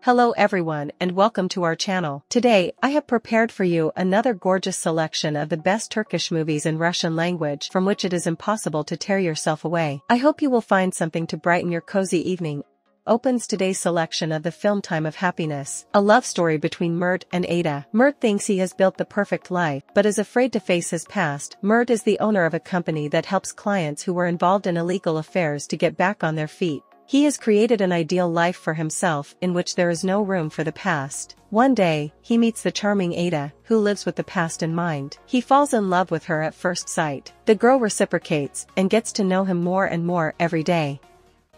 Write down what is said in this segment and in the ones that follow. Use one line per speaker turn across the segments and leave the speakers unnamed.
Hello everyone and welcome to our channel. Today, I have prepared for you another gorgeous selection of the best Turkish movies in Russian language from which it is impossible to tear yourself away. I hope you will find something to brighten your cozy evening. Opens today's selection of the film Time of Happiness, a love story between Mert and Ada. Mert thinks he has built the perfect life but is afraid to face his past. Mert is the owner of a company that helps clients who were involved in illegal affairs to get back on their feet. He has created an ideal life for himself in which there is no room for the past. One day, he meets the charming Ada, who lives with the past in mind. He falls in love with her at first sight. The girl reciprocates and gets to know him more and more every day.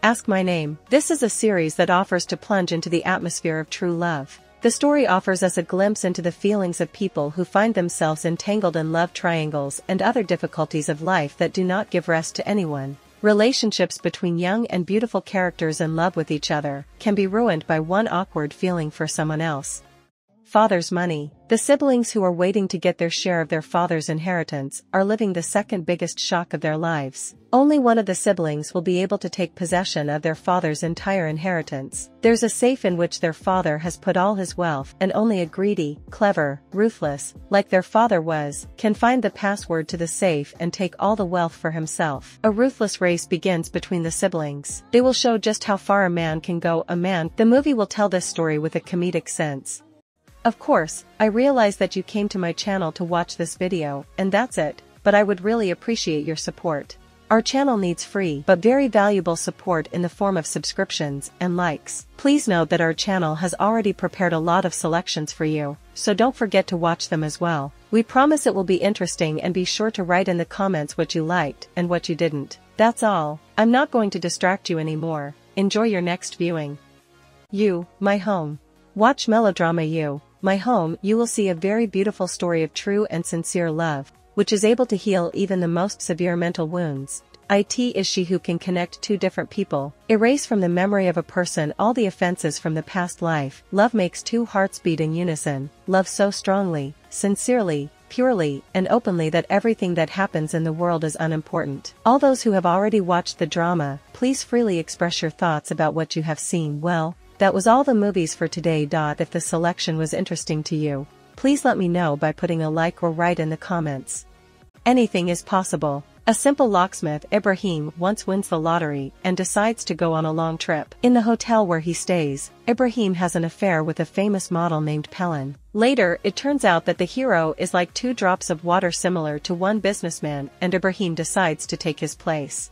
Ask My Name. This is a series that offers to plunge into the atmosphere of true love. The story offers us a glimpse into the feelings of people who find themselves entangled in love triangles and other difficulties of life that do not give rest to anyone. Relationships between young and beautiful characters in love with each other can be ruined by one awkward feeling for someone else. Father's money. The siblings who are waiting to get their share of their father's inheritance are living the second biggest shock of their lives. Only one of the siblings will be able to take possession of their father's entire inheritance. There's a safe in which their father has put all his wealth and only a greedy, clever, ruthless, like their father was, can find the password to the safe and take all the wealth for himself. A ruthless race begins between the siblings. They will show just how far a man can go a man. The movie will tell this story with a comedic sense. Of course, I realize that you came to my channel to watch this video, and that's it, but I would really appreciate your support. Our channel needs free but very valuable support in the form of subscriptions and likes. Please note that our channel has already prepared a lot of selections for you, so don't forget to watch them as well. We promise it will be interesting and be sure to write in the comments what you liked and what you didn't. That's all, I'm not going to distract you anymore, enjoy your next viewing. You, my home. Watch melodrama you my home, you will see a very beautiful story of true and sincere love, which is able to heal even the most severe mental wounds. It is she who can connect two different people, erase from the memory of a person all the offenses from the past life. Love makes two hearts beat in unison, love so strongly, sincerely, purely, and openly that everything that happens in the world is unimportant. All those who have already watched the drama, please freely express your thoughts about what you have seen. Well, that was all the movies for today. If the selection was interesting to you, please let me know by putting a like or write in the comments. Anything is possible. A simple locksmith Ibrahim once wins the lottery and decides to go on a long trip. In the hotel where he stays, Ibrahim has an affair with a famous model named Pelin. Later, it turns out that the hero is like two drops of water similar to one businessman and Ibrahim decides to take his place.